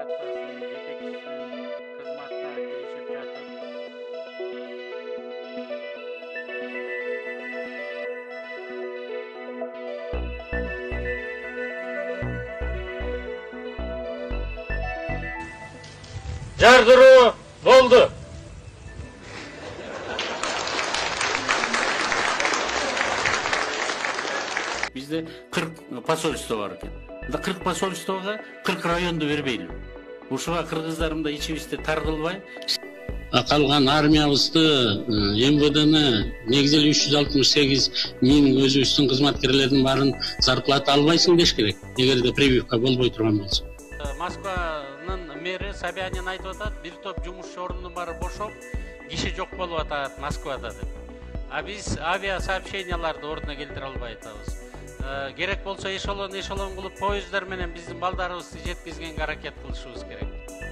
Demokrat yetekçisinin kızmakta değişip yatır. Cerduru doldu. Bizde 40 paso üstü varken анда кырк посольствого кырк районду бербейли. Ушуга кыргыздар мындай ичибизде тар кылбай калган армиябызды мвдны негизелүү үч жүз алтымыш сегиз миң өзүбүздүн кызматкерлердин баарын зарплата албайсың деш керек эгерде прививка болбой турган болсо. Москванын мэри собянин айтып атат бир топ жумушчу ордунун баары бошоп киши жок болуп атат москвада деп. А биз авиасообщенияларды ордуна келтире албай атабыз. Керек болсо эшелон эшелон кылып поездар менен биздин балдарыбызды жеткизгенге аракет кылышыбыз керек